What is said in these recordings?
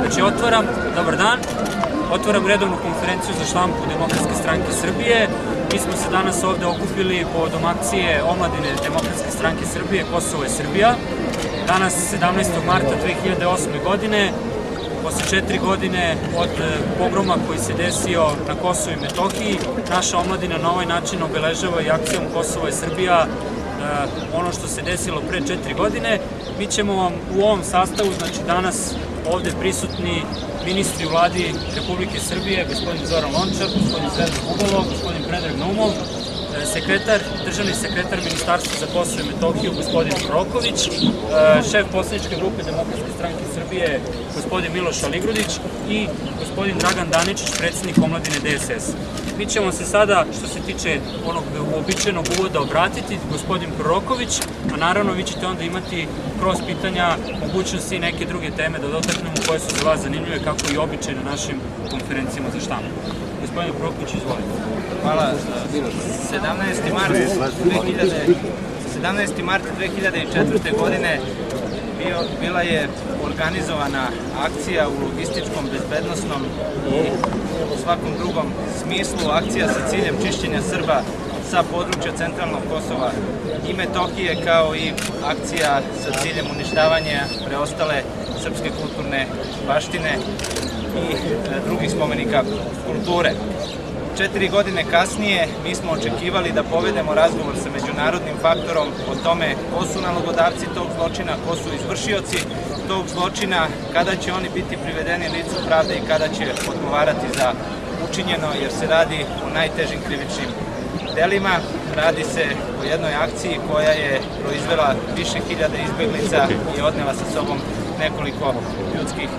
Znači, otvaram, dobar dan, otvaram redovnu konferenciju za štampu Demokratske stranke Srbije. Mi smo se danas ovde okupili povodom akcije Omladine Demokratske stranke Srbije Kosovo je Srbija. Danas, 17. marta 2008. godine, posle četiri godine od e, pogroma koji se desio na Kosovo i Metohiji, naša omladina na ovaj način obeležava i akcijom Kosovo je Srbija ono što se desilo pre četiri godine. Mi ćemo vam u ovom sastavu, znači danas ovde prisutni ministri vladi Republike Srbije, gospodin Zoran Lončar, gospodin Zvezda Bugalo, gospodin Predrag Naumov, sekretar, državni sekretar Ministarstva za Kosovo i Metohiju, gospodin Roković, e, šef poslaničke grupe Demokratske stranke Srbije, gospodin Miloš Aligrudić i gospodin Dragan Daničić, predsednik omladine DSS. Mi ćemo se sada, što se tiče onog uobičajenog uvoda, obratiti gospodin Proroković, a naravno vi ćete onda imati kroz pitanja mogućnosti i neke druge teme da dotaknemo koje su za vas zanimljive, kako i običaj na našim konferencijama za štampu. Gospodin Proroković, izvolite. Hvala. 17. mart 2000 17. marta 2004. godine bio, bila je organizovana akcija u logističkom, bezbednosnom i u svakom drugom smislu, akcija sa ciljem čišćenja Srba sa područja centralnog Kosova i Metohije, kao i akcija sa ciljem uništavanja preostale srpske kulturne baštine i e, drugih spomenika kulture. Četiri godine kasnije mi smo očekivali da povedemo razgovor sa međunarodnim faktorom o tome ko su nalogodavci tog zločina, ko su izvršioci tog zločina, kada će oni biti privedeni licu pravde i kada će odgovarati za učinjeno, jer se radi o najtežim krivičnim delima. Radi se o jednoj akciji koja je proizvela više hiljada izbeglica i odnela sa sobom nekoliko ljudskih e,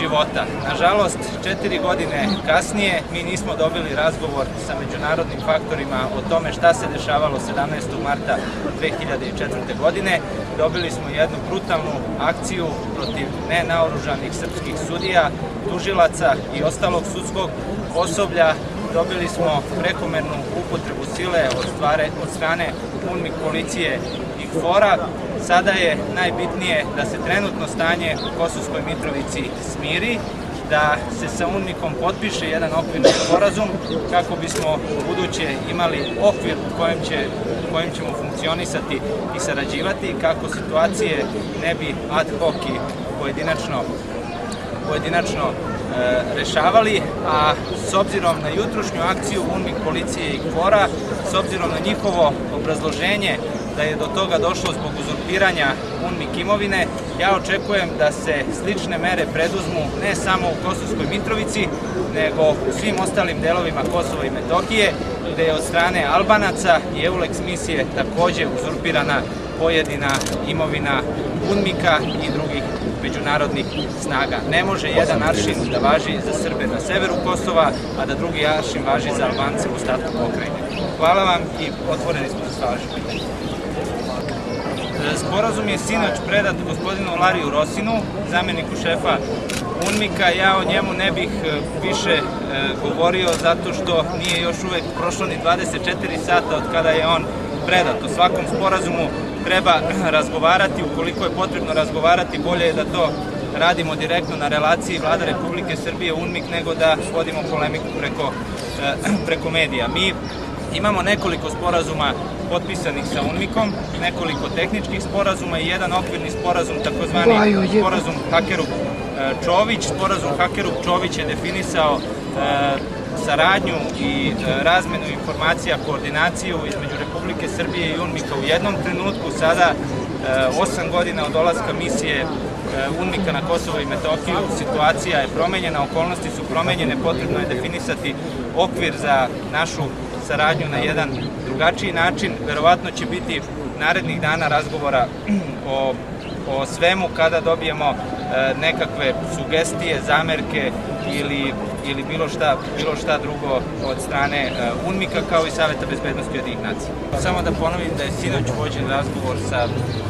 života. Nažalost, četiri godine kasnije mi nismo dobili razgovor sa međunarodnim faktorima o tome šta se dešavalo 17. marta 2004. godine. Dobili smo jednu brutalnu akciju protiv nenaoružanih srpskih sudija, tužilaca i ostalog sudskog osoblja dobili smo prekomernu upotrebu sile od, stvare, od strane UNMIK policije i KFOR-a. Sada je najbitnije da se trenutno stanje u Kosovskoj Mitrovici smiri, da se sa UNMIKom potpiše jedan okvirni sporazum kako bismo u buduće imali okvir u kojem, će, u kojem ćemo funkcionisati i sarađivati, kako situacije ne bi ad hoc i pojedinačno, pojedinačno E, rešavali, a s obzirom na jutrošnju akciju UNMIK policije i KFOR-a, s obzirom na njihovo obrazloženje da je do toga došlo zbog uzurpiranja UNMIK imovine, ja očekujem da se slične mere preduzmu ne samo u Kosovskoj Mitrovici, nego u svim ostalim delovima Kosova i Metohije, gde je od strane Albanaca i EULEX misije takođe uzurpirana pojedina imovina UNMIKA i drugih međunarodnih snaga. Ne može jedan aršin da važi za Srbe na severu Kosova, a da drugi aršin važi za Albance u ostatku pokrajine. Hvala vam i otvoreni smo za sva pitanja. Sporazum je sinoć predat gospodinu Lariju Rosinu, zameniku šefa UNMIKA. Ja o njemu ne bih e, više e, govorio zato što nije još uvek prošlo ni 24 sata od kada je on predat. O svakom sporazumu treba razgovarati, ukoliko je potrebno razgovarati, bolje je da to radimo direktno na relaciji Vlada Republike Srbije UNMIK nego da vodimo polemiku preko, eh, preko medija. Mi imamo nekoliko sporazuma potpisanih sa UNMIKom, nekoliko tehničkih sporazuma i jedan okvirni sporazum, takozvani sporazum Hakeru eh, Čović. Sporazum Hakeru Čović je definisao eh, saradnju i razmenu informacija, koordinaciju između Republike Srbije i UNMIKA u jednom trenutku, sada, e, osam godina od dolaska misije e, UNMIKA na Kosovo i Metohiju, situacija je promenjena, okolnosti su promenjene, potrebno je definisati okvir za našu saradnju na jedan drugačiji način. Verovatno će biti narednih dana razgovora o, o svemu kada dobijemo e, nekakve sugestije, zamerke ili ili bilo šta, bilo šta drugo od strane uh, UNMIKA kao i Saveta bezbednosti od nacija. Samo da ponovim da je sinoć vođen razgovor sa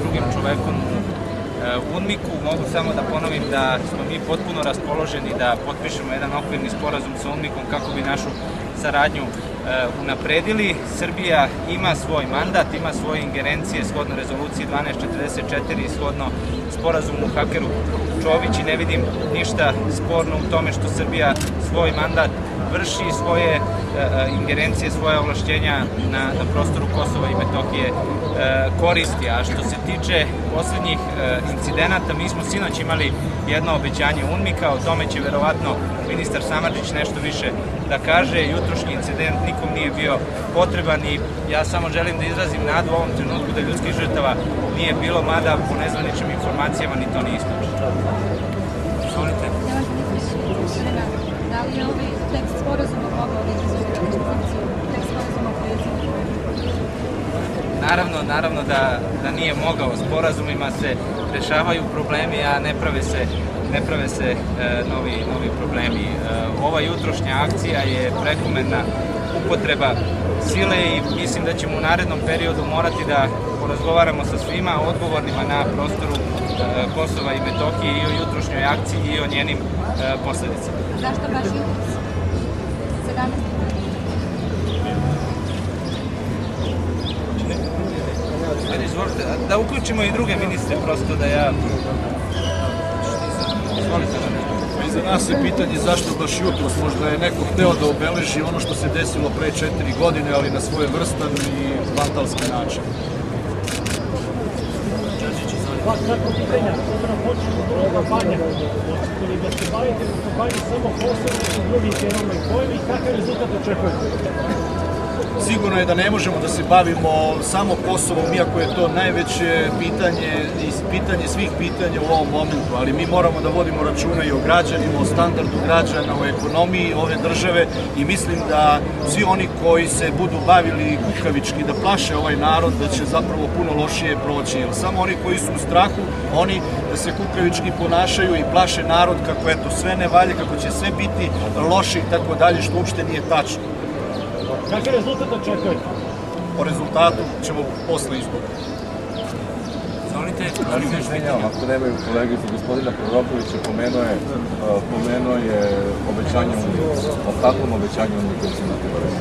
drugim čovekom uh, UNMIKu. Mogu samo da ponovim da smo mi potpuno raspoloženi da potpišemo jedan okvirni sporazum sa UNMIKom kako bi našu saradnju unapredili. Srbija ima svoj mandat, ima svoje ingerencije shodno rezoluciji 1244 i shodno sporazumu Hakeru Čović i ne vidim ništa sporno u tome što Srbija svoj mandat vrši svoje ingerencije, svoje ovlašćenja na, na prostoru Kosova i Metohije koristi. A što se tiče poslednjih incidenata, mi smo sinoć imali jedno obećanje UNMIKA, o tome će verovatno ministar Samarđić nešto više da kaže. Jutrošnji incident nikom nije bio potreban i ja samo želim da izrazim nadu u ovom trenutku da ljudskih žrtava nije bilo, mada po nezvaničnim informacijama ni to nije isključeno. Izvolite. Da li je ovaj tekst sporazuma mogao da izazove tekst sporazuma predsjednika? Naravno, naravno da, da nije mogao. Sporazumima se rešavaju problemi, a ne prave se ne prave se e, novi, novi problemi. E, ova jutrošnja akcija je prekomerna upotreba sile i mislim da ćemo u narednom periodu morati da porazgovaramo sa svima odgovornima na prostoru e, Kosova i Metohije i o jutrošnjoj akciji i o njenim posledicama. Zašto baš jutros? 17. Ajde, izvolite, da uključimo i druge ministre, prosto da ja... Za nas je pitanje zašto baš jutro, možda je neko hteo da obeleži ono što se desilo pre četiri godine, ali na svoj vrstan i vantalski način. Dva kratka pitanja, počnemo od ovoga banja. Hoćete li da se bavite u kampanji samo Kosovo i drugim temama i pojemi i kakav rezultat očekujete? Sigurno je da ne možemo da se bavimo samo Kosovom, iako je to najveće pitanje i pitanje svih pitanja u ovom momentu, ali mi moramo da vodimo računa i o građanima, o standardu građana, o ekonomiji ove države i mislim da svi oni koji se budu bavili kukavički da plaše ovaj narod, da će zapravo puno lošije proći, jer samo oni koji su u strahu, oni da se kukavički ponašaju i plaše narod kako eto sve ne valje, kako će sve biti loše i tako dalje, što uopšte nije tačno. Kakav rezultat očekujete? O rezultatu ćemo posle izbora. Ali još pitanje. ako nemaju kolegicu, gospodina Prorokovića pomenuo je, pomenuo je obećanje. O kakvom obećanju se reći?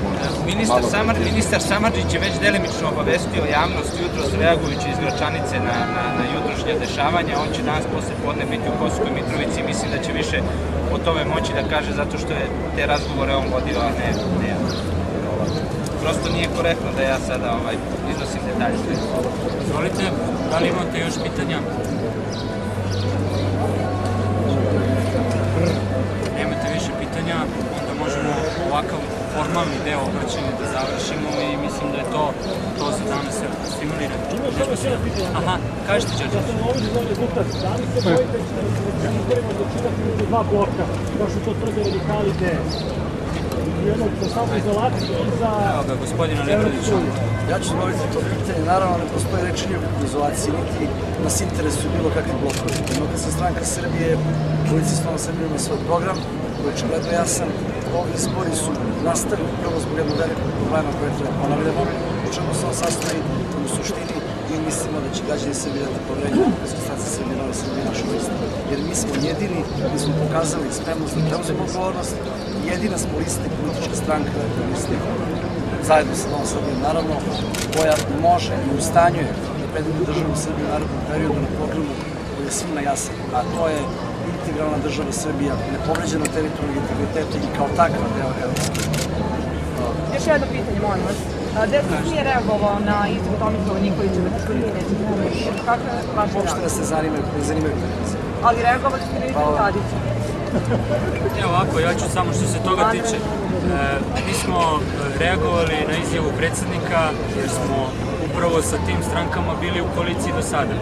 Ministar, Samar, precizno. ministar Samarđić je već delimično obavestio javnost jutros reagujući iz Gračanice na, na, na jutrošnje dešavanja. On će danas posle podne biti u Kosovskoj Mitrovici i mislim da će više o tome moći da kaže zato što je te razgovore on vodio, a ne, ne ja. Prosto nije korektno da ja sada ovaj, iznosim detalje. Izvolite, da li imate još pitanja? Nemate više pitanja, onda možemo ovakav formalni deo obraćanja da završimo i mislim da je to to za danas. Pitanja. Aha, kažete Đorđe. Ja sam ovdje za rezultat. Da li se bojite da ćete na izborima odlučivati među dva bloka, kao što to tvrde radikali te Evo ga, gospodina Lebradića. Ja ću na to pitanje. Naravno, ne postoji reči ni o izolaciji, niti nas interesuju bilo kakvi blokovi. Demokratska stranka Srbije, Policija Slova Srbije ima svoj program, koji je očigledno jasan. Ovi izbori su nastavili upravo zbog jednog velikog problema koje treba ponavljamo, u čemu se on sastoji u suštini mi mislimo da će građani Srbije dati poverenje Demokratske stranke Srbije, Nove Srbije, našoj listi. Jer mi smo jedini, mi smo pokazali spremnost da preuzemo odgovornost, jedina smo listi politička stranka, dakle listi zajedno sa Novom Srbijom, naravno, koja može i u stanju je da predvodi državu Srbiju u narednom periodu na programu koji je svima jasan, a to je integralna država Srbija, nepovređena teritorijalnog integriteta i kao takva deo Evropske Još jedno pitanje, molim vas. DSS nije reagovao na izjavu Tomislava Nikolića da će neće pomoći. Kako je vaš Uopšte reakcija? da se zanimaju, ne zanimaju. Ali reagovali ste na izjavu Tadića. Evo ovako, ja ću samo što se toga tiče. E, mi smo e, reagovali na izjavu predsednika jer smo upravo sa tim strankama bili u koaliciji do sada.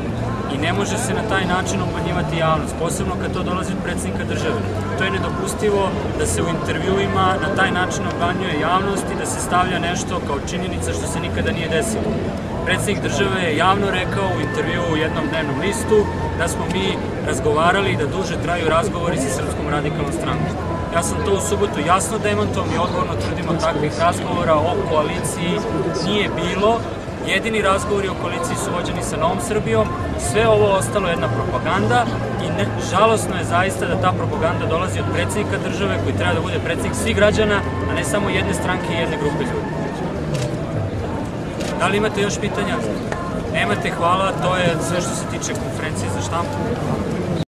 I ne može se na taj način obmanjivati javnost, posebno kad to dolazi od predsednika države. To je nedopustivo da se u intervjuima na taj način obmanjuje javnost i da se stavlja nešto kao činjenica što se nikada nije desilo. Predsednik države je javno rekao u intervju u jednom dnevnom listu da smo mi razgovarali da duže traju razgovori sa Srpskom radikalnom strankom. Ja sam to u subotu jasno demantom i odgovorno tvrdimo takvih razgovora o koaliciji nije bilo Jedini razgovori o koaliciji su vođeni sa Novom Srbijom, sve ovo ostalo je jedna propaganda i ne, žalosno je zaista da ta propaganda dolazi od predsjednika države koji treba da bude predsjednik svih građana, a ne samo jedne stranke i jedne grupe ljudi. Da li imate još pitanja? Nemate, hvala, to je sve što se tiče konferencije za štampu.